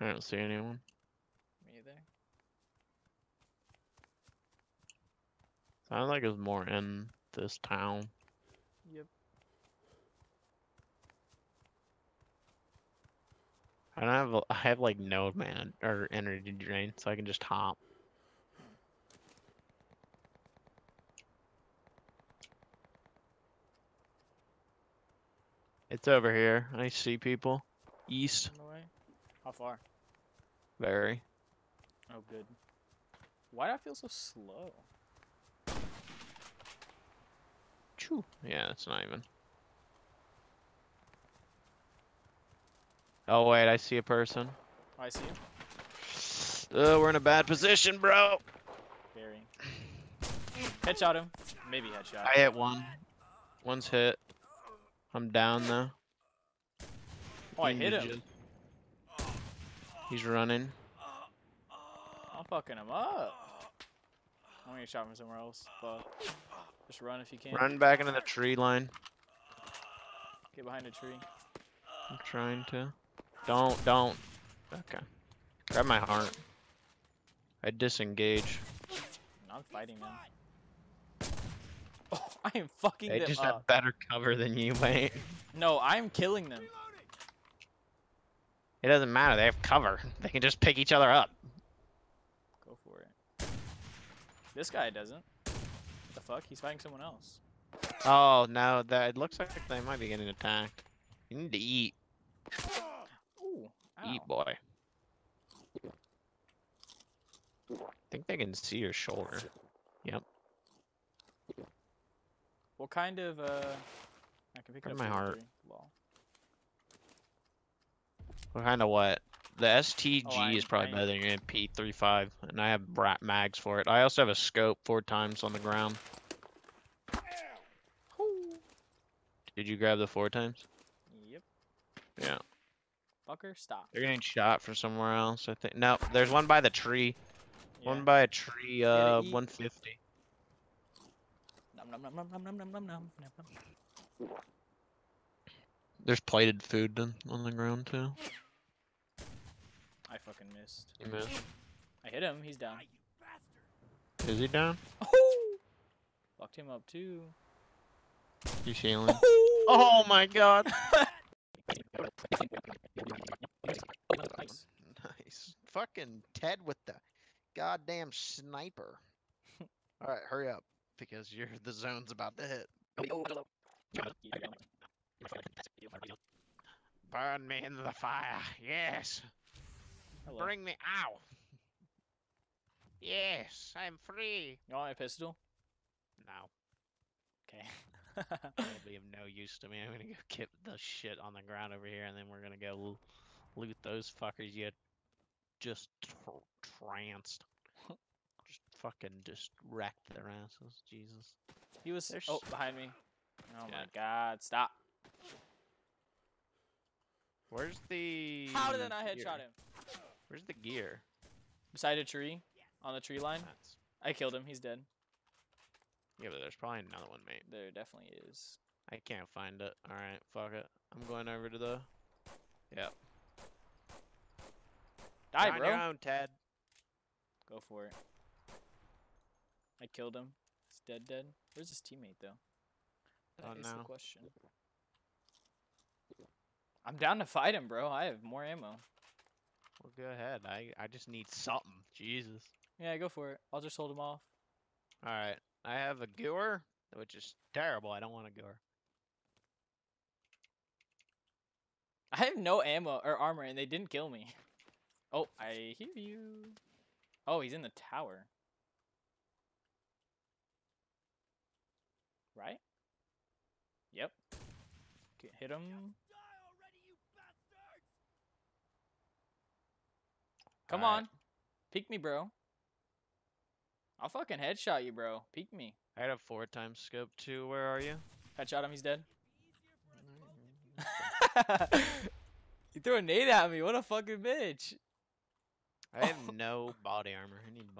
I don't see anyone. Me either. Sounds like it's more in this town. Yep. I don't have. I have like no man or energy drain, so I can just hop. It's over here. I see people. East, On the way. How far? Very. Oh, good. Why do I feel so slow? Choo. Yeah, it's not even. Oh wait, I see a person. I see him. Oh, we're in a bad position, bro. Very. Headshot him. Maybe headshot. I hit one. One's hit. I'm down though. oh, I hit him. He's running. I'm fucking him up. I'm gonna get shot from somewhere else. But just run if you can. Run back into the tree line. Get behind a tree. I'm trying to. Don't, don't. Okay. Grab my heart. I disengage. I'm fighting them. Oh, I am fucking They them just up. have better cover than you, mate. No, I'm killing them. It doesn't matter. They have cover. They can just pick each other up. Go for it. This guy doesn't. What the fuck? He's fighting someone else. Oh no, that it looks like they might be getting attacked. You need to eat, Ooh. eat, boy. I think they can see your shoulder. Yep. What kind of uh? I can pick up my heart. Lol. Kind of what? The STG Oh, is probably better than your MP35, and I have rat mags for it. I also have a scope four times on the ground. Did you grab the four times? Yep. Yeah. Fucker, stop. They're getting shot from somewhere else, I think. No, there's one by the tree. Yeah. One by a tree, uh, 150. Nom nom nom nom nom nom nom nom nom. There's plated food on the ground, too. I fucking missed. You missed. I hit him. He's down. Is he down? Oh! Fucked him up too. You healing? oh my god! Nice. Nice. Fucking Ted with the goddamn sniper. Alright, hurry up. Because you're the zone's about to hit. Burn me in the fire. Yes. Hello. Bring me out. Yes, I'm free. You want my pistol? No, Okay. it'll be of no use to me. I'm gonna go get the shit on the ground over here, and then we're gonna go loot those fuckers you just tr- tranced. just fucking just wrecked their asses. Jesus. he was. There's- Oh, behind me. Oh my god! Stop. Where's the? How did I not headshot him? Where's the gear? Beside a tree, on the tree line. That's... I killed him. He's dead. Yeah, but there's probably another one, mate. There definitely is. I can't find it. All right, fuck it. I'm going over to the. Yep. Die, on bro. your own, Ted. Go for it. I killed him. He's dead, dead. Where's his teammate though? That Don't is the question. I'm down to fight him, bro. I have more ammo. Well, go ahead. I I just need something. Jesus. Yeah, go for it. I'll just hold him off. All right. I have a Gewehr, which is terrible. I don't want a Gewehr. I have no ammo or armor, and they didn't kill me. Oh, I hear you. Oh, he's in the tower. Right? Yep. Okay, hit him. Come Alright. on. Peek me, bro. I'll fucking headshot you, bro. Peek me. I had a four times scope too. Where are you? Headshot him, he's dead. you threw a nade at me. What a fucking bitch. I have no body armor. I need body